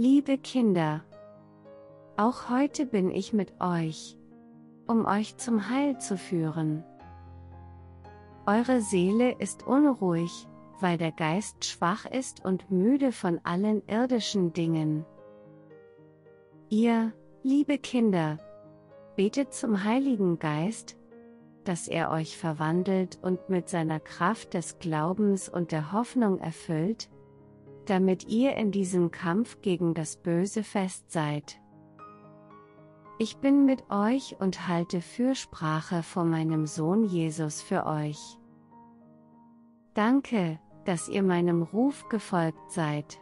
liebe Kinder, auch heute bin ich mit euch, um euch zum Heil zu führen. Eure Seele ist unruhig, weil der Geist schwach ist und müde von allen irdischen Dingen. Ihr, liebe Kinder, betet zum Heiligen Geist, dass er euch verwandelt und mit seiner Kraft des Glaubens und der Hoffnung erfüllt, damit ihr in diesem Kampf gegen das Böse fest seid. Ich bin mit euch und halte Fürsprache vor meinem Sohn Jesus für euch. Danke, dass ihr meinem Ruf gefolgt seid.